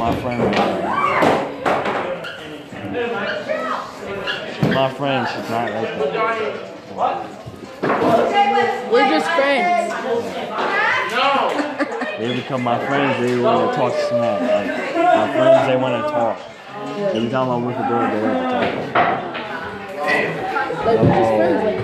My friend. My friend, she's not like that. We're just friends. They become my friends, they want to talk smack. Like, my friends, they want to talk. Every time I'm with a girl, they want to talk. Like we're just friends. Like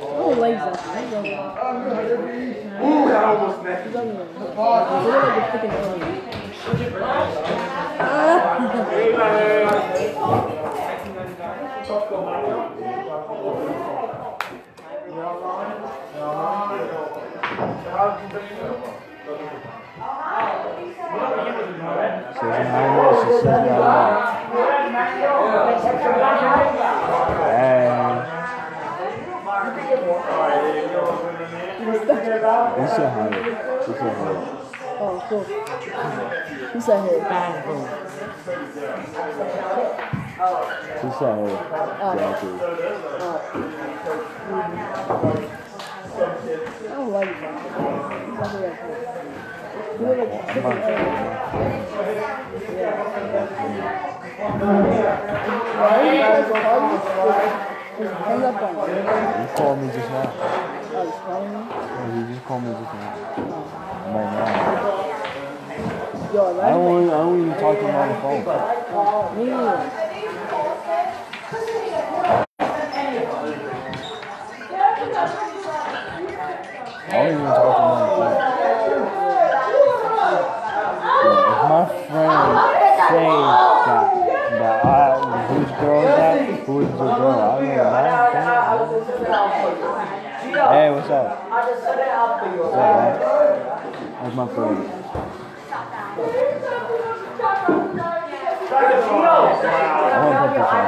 oh, legs up. Ooh, that almost messed He's on the He's like a freaking alien. Says no, she says no. Hey. You said hi. You said hi. Oh, cool. He said here. She said hey. Jackie. I don't like that. He's not the right person. He look like a I'm freaking not Why you guys call me? Just hang up on me. You called me just now. Oh, he's calling me? Yeah, you just me just now. Right now. Yo, I don't, even- I don't even talk to him on the phone. Me neither. I don't even talk to him on the phone. If my friend say that, that I, whose girl that? Who is the girl? I don't know. that. Hey, what's up? What's up, man? That's my friend. I want to put this on.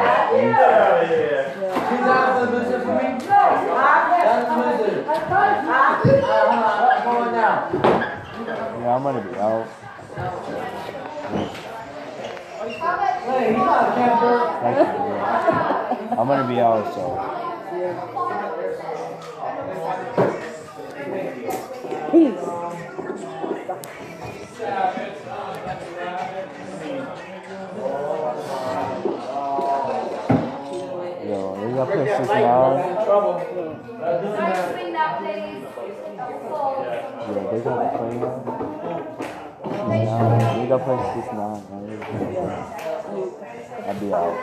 Yeah, I'm gonna be out. Thank you, bro. I'm gonna be out, so. Nine. Yeah, they got the play now. They got play six nine. I'll be out.